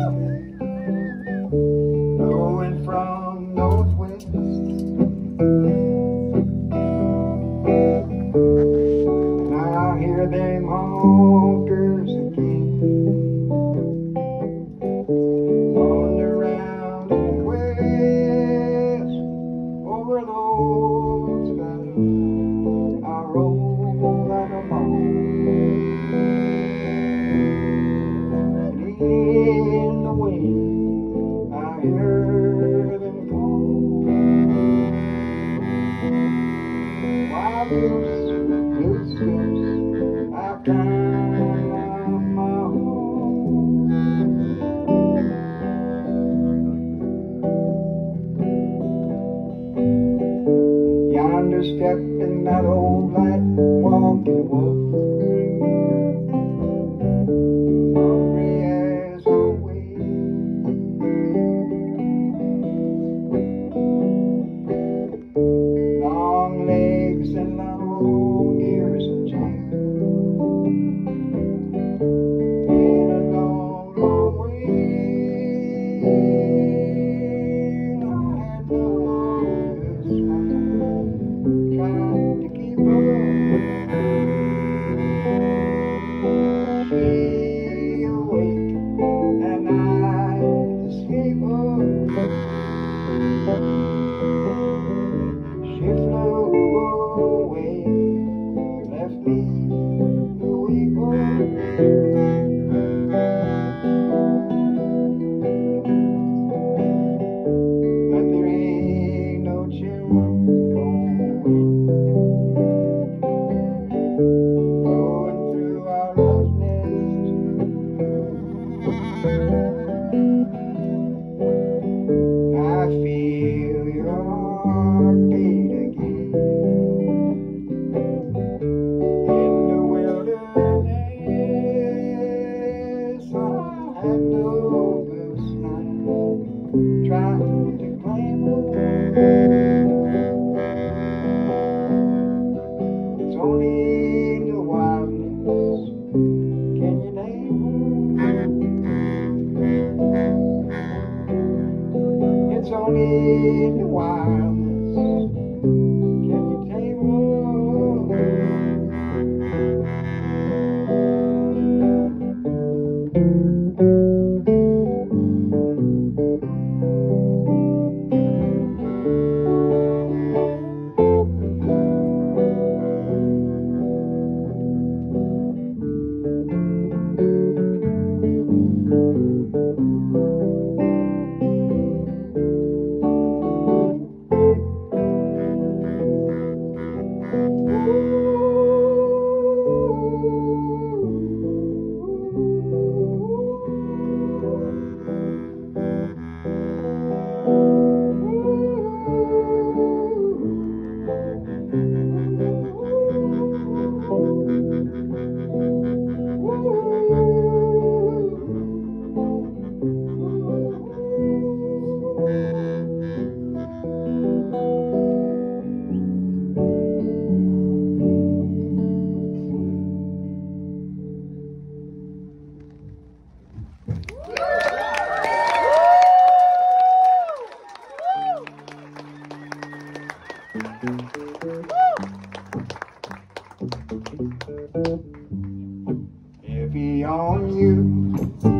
Woo! Yonder step in that old black walking wolf. in wine. Heavy on you.